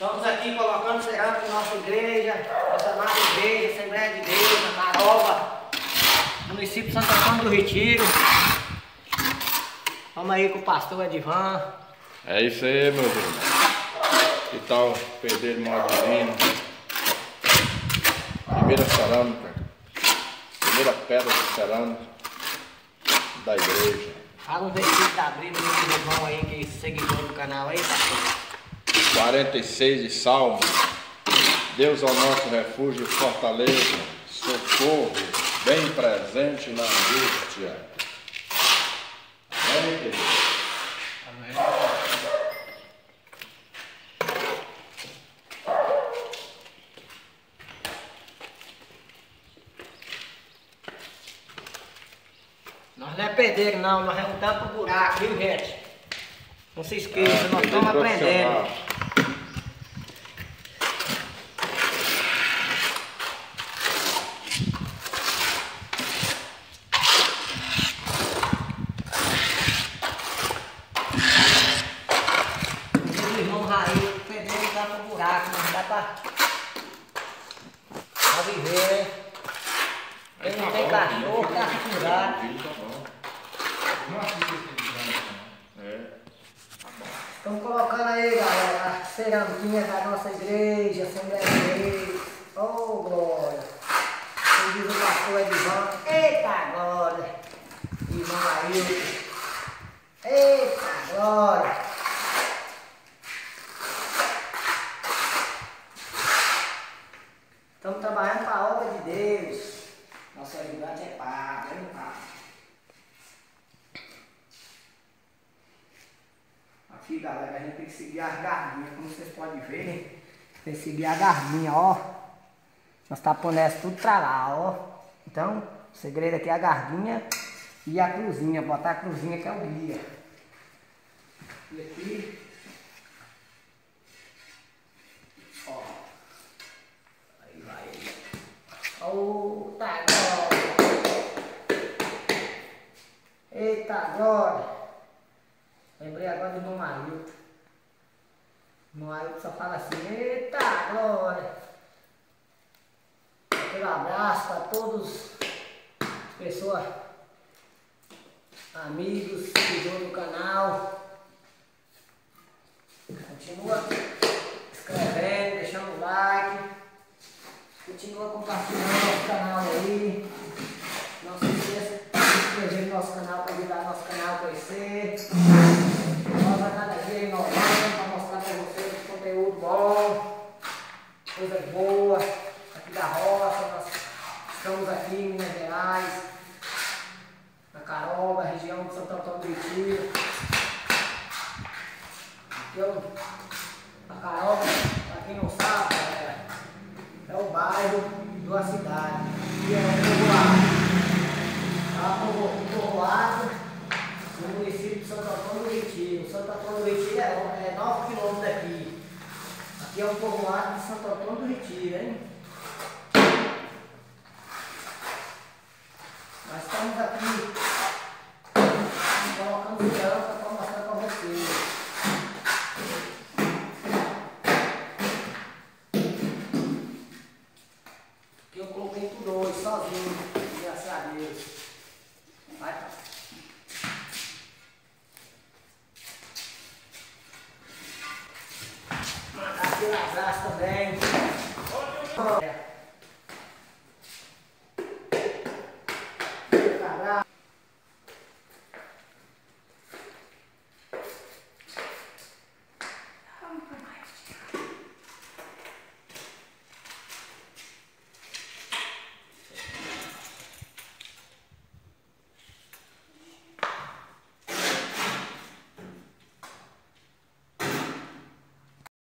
Estamos aqui colocando cerâmica na nossa igreja, nossa amada igreja, Assembleia de Deus, na Caroba, município de Santo Antônio do Retiro. Vamos aí com o pastor Edivan. É isso aí, meus irmãos. Que tal Pedreiro Modelino? Primeira cerâmica, primeira pedra de cerâmica da igreja. Fala um versículo da Bíblia do irmão aí, que é seguidor do canal aí, pastor. 46 de Salmo. Deus é o nosso refúgio e fortaleza, socorro, bem presente na angústia. Amém, querido? Nós não é pedreiro não, nós é um tampo buraco, viu gente? Não se esqueça, Ah, nós estamos aprendendo. profissional. O irmão Raí, o pedreiro dá mas dá pra, pra viver, né? Quem não tem cachorro, tá furado. É. Estamos colocando aí, galera, a cerâmica da nossa igreja, Assembleia de Deus. Oh, glória. Como diz o pastor Edivan, eita glória. Irmão Ailton. Eita glória. Estamos trabalhando para a obra de Deus. Nosso ajudante é Pablo, hein, Pablo? Aqui, galera, a gente tem que seguir as gardinhas, como vocês podem ver. Tem que seguir a gardinha, ó. Nós tá essa tudo pra lá, ó. Então, o segredo aqui é a gardinha e a cruzinha. Botar a cruzinha que é o guia. E aqui. Ó. Aí vai ele. Ô, tá glória. Eita glória. Lembrei agora do irmão Ailton. Irmão Ailton só fala assim, eita glória! Aquele abraço para todos as pessoas, amigos, seguidores do canal. Continua inscrevendo, deixando o like. Continua compartilhando nosso canal aí se esqueça de se no nosso canal para ajudar nosso canal a crescer. Nós a cada dia inovando para mostrar para vocês conteúdo bom, coisa boa, aqui da roça, nós estamos aqui em Minas Gerais, na Caroba, região de Santo Antônio do Retiro. Aqui é o, a Caroba, para quem não sabe, galera, é o bairro de uma cidade, que é um povoado. Está povoado no município de Santo Antônio do Retiro. Santo Antônio do Retiro é, é 9 quilômetros daqui. Aqui é um povoado de Santo Antônio do Retiro, hein? Nós estamos aqui colocando cerâmica para mostrar para vocês. Que eu coloquei tudo um abraço também.